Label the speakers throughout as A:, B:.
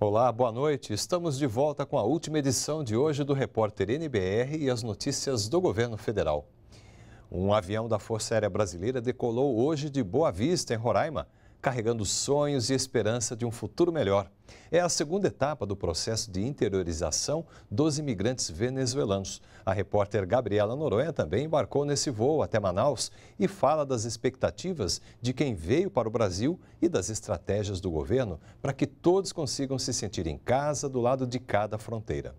A: Olá, boa noite. Estamos de volta com a última edição de hoje do Repórter NBR e as notícias do governo federal. Um avião da Força Aérea Brasileira decolou hoje de Boa Vista, em Roraima, carregando sonhos e esperança de um futuro melhor. É a segunda etapa do processo de interiorização dos imigrantes venezuelanos. A repórter Gabriela Noronha também embarcou nesse voo até Manaus e fala das expectativas de quem veio para o Brasil e das estratégias do governo para que todos consigam se sentir em casa do lado de cada fronteira.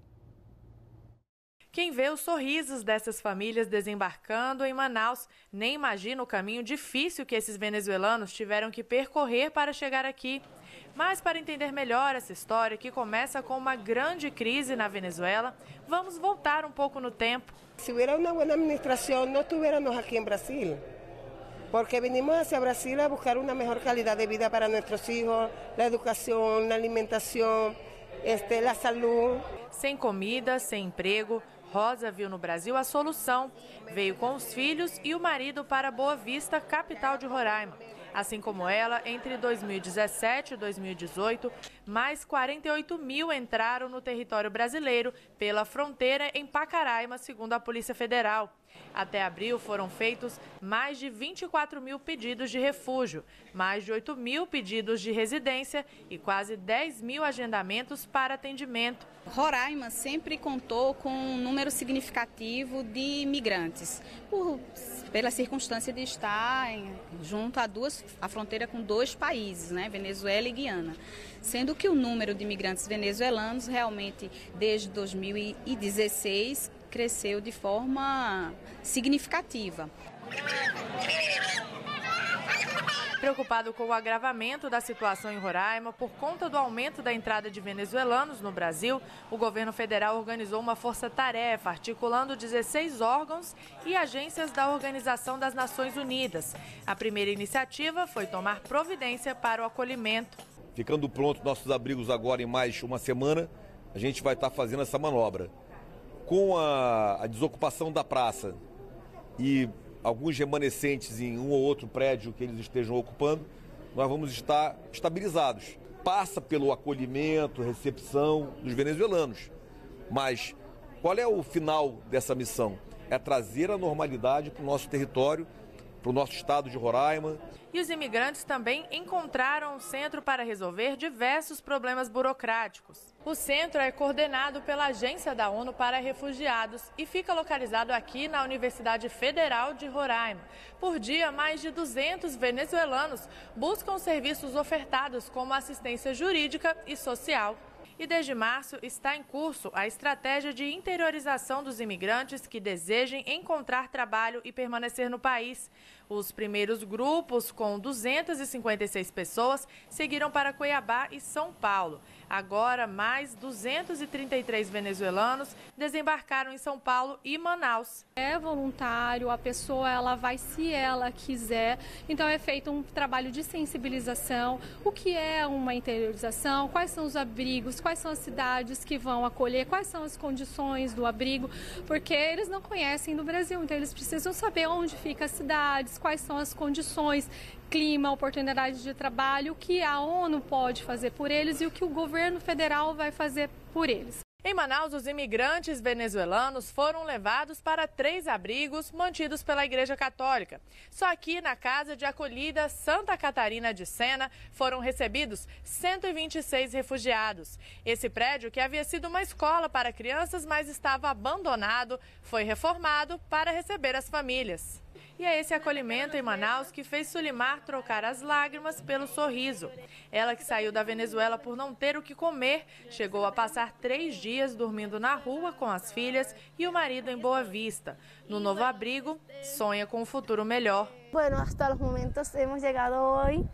B: Quem vê os sorrisos dessas famílias desembarcando em Manaus nem imagina o caminho difícil que esses venezuelanos tiveram que percorrer para chegar aqui. Mas para entender melhor essa história, que começa com uma grande crise na Venezuela, vamos voltar um pouco no tempo.
C: Se houvesse uma boa administração, não estuviéramos aqui em Brasil. Porque vinimos hacia Brasil a buscar uma melhor qualidade de vida para nossos filhos, a educação, a alimentação, este, a saúde.
B: Sem comida, sem emprego, Rosa viu no Brasil a solução. Veio com os filhos e o marido para Boa Vista, capital de Roraima. Assim como ela, entre 2017 e 2018, mais 48 mil entraram no território brasileiro pela fronteira em Pacaraima, segundo a Polícia Federal. Até abril foram feitos mais de 24 mil pedidos de refúgio, mais de 8 mil pedidos de residência e quase 10 mil agendamentos para atendimento.
D: Roraima sempre contou com um número significativo de imigrantes, por, pela circunstância de estar em, junto a duas, a fronteira com dois países, né, Venezuela e Guiana. Sendo que o número de imigrantes venezuelanos realmente desde 2016 cresceu de forma significativa.
B: Preocupado com o agravamento da situação em Roraima por conta do aumento da entrada de venezuelanos no Brasil, o governo federal organizou uma força-tarefa articulando 16 órgãos e agências da Organização das Nações Unidas. A primeira iniciativa foi tomar providência para o acolhimento.
E: Ficando pronto nossos abrigos agora em mais uma semana, a gente vai estar fazendo essa manobra com a, a desocupação da praça e alguns remanescentes em um ou outro prédio que eles estejam ocupando, nós vamos estar estabilizados. Passa pelo acolhimento, recepção dos venezuelanos. Mas qual é o final dessa missão? É trazer a normalidade para o nosso território, para o nosso estado de Roraima,
B: e os imigrantes também encontraram um centro para resolver diversos problemas burocráticos. O centro é coordenado pela Agência da ONU para Refugiados e fica localizado aqui na Universidade Federal de Roraima. Por dia, mais de 200 venezuelanos buscam serviços ofertados como assistência jurídica e social. E desde março está em curso a estratégia de interiorização dos imigrantes que desejem encontrar trabalho e permanecer no país. Os primeiros grupos, com 256 pessoas, seguiram para Cuiabá e São Paulo. Agora, mais 233 venezuelanos desembarcaram em São Paulo e Manaus.
F: É voluntário, a pessoa ela vai se ela quiser. Então é feito um trabalho de sensibilização, o que é uma interiorização, quais são os abrigos, quais são as cidades que vão acolher, quais são as condições do abrigo, porque eles não conhecem do Brasil, então eles precisam saber onde fica as cidades, quais são as condições clima, oportunidades de trabalho, o que a ONU pode fazer por eles e o que o governo federal vai fazer por eles.
B: Em Manaus, os imigrantes venezuelanos foram levados para três abrigos mantidos pela Igreja Católica. Só aqui na Casa de Acolhida Santa Catarina de Sena foram recebidos 126 refugiados. Esse prédio, que havia sido uma escola para crianças, mas estava abandonado, foi reformado para receber as famílias. E é esse acolhimento em Manaus que fez Sulimar trocar as lágrimas pelo sorriso. Ela que saiu da Venezuela por não ter o que comer, chegou a passar três dias dormindo na rua com as filhas e o marido em Boa Vista. No novo abrigo, sonha com um futuro melhor.
G: Bueno, hasta los momentos hemos llegado hoy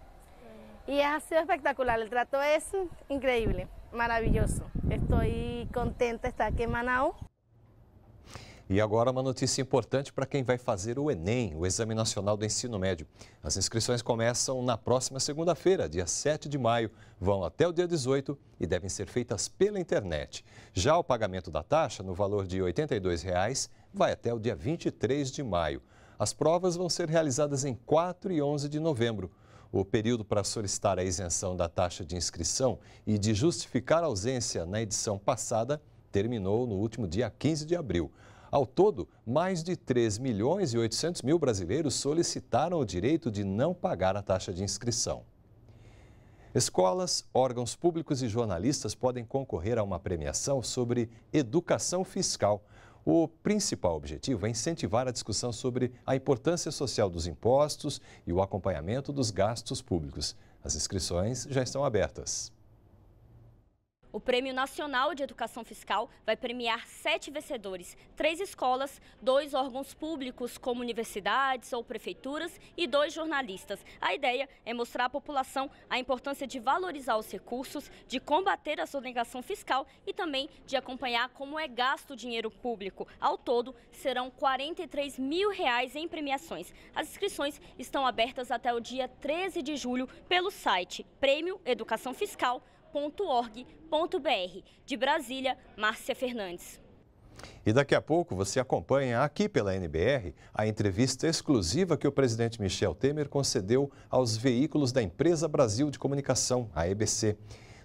G: y ha sido espectacular. El trato es increíble, maravilloso. Estoy contenta de estar aquí en Manaus.
A: E agora uma notícia importante para quem vai fazer o Enem, o Exame Nacional do Ensino Médio. As inscrições começam na próxima segunda-feira, dia 7 de maio, vão até o dia 18 e devem ser feitas pela internet. Já o pagamento da taxa, no valor de 82 reais, vai até o dia 23 de maio. As provas vão ser realizadas em 4 e 11 de novembro. O período para solicitar a isenção da taxa de inscrição e de justificar a ausência na edição passada terminou no último dia 15 de abril. Ao todo, mais de 3 milhões e 800 mil brasileiros solicitaram o direito de não pagar a taxa de inscrição. Escolas, órgãos públicos e jornalistas podem concorrer a uma premiação sobre educação fiscal. O principal objetivo é incentivar a discussão sobre a importância social dos impostos e o acompanhamento dos gastos públicos. As inscrições já estão abertas.
H: O Prêmio Nacional de Educação Fiscal vai premiar sete vencedores, três escolas, dois órgãos públicos como universidades ou prefeituras e dois jornalistas. A ideia é mostrar à população a importância de valorizar os recursos, de combater a sonegação fiscal e também de acompanhar como é gasto o dinheiro público. Ao todo, serão 43 mil reais em premiações. As inscrições estão abertas até o dia 13 de julho pelo site Prêmio Educação Fiscal www.org.br. De Brasília, Márcia Fernandes.
A: E daqui a pouco você acompanha aqui pela NBR a entrevista exclusiva que o presidente Michel Temer concedeu aos veículos da Empresa Brasil de Comunicação, a EBC.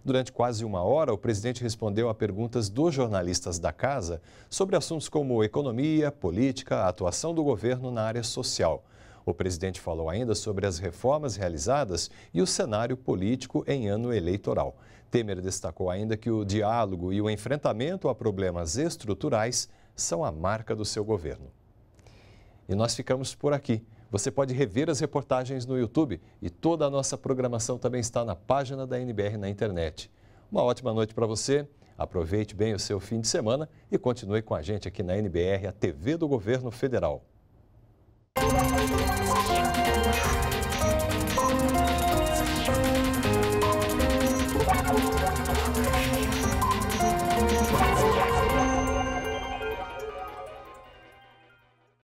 A: Durante quase uma hora, o presidente respondeu a perguntas dos jornalistas da casa sobre assuntos como economia, política, atuação do governo na área social. O presidente falou ainda sobre as reformas realizadas e o cenário político em ano eleitoral. Temer destacou ainda que o diálogo e o enfrentamento a problemas estruturais são a marca do seu governo. E nós ficamos por aqui. Você pode rever as reportagens no YouTube e toda a nossa programação também está na página da NBR na internet. Uma ótima noite para você. Aproveite bem o seu fim de semana e continue com a gente aqui na NBR, a TV do Governo Federal. you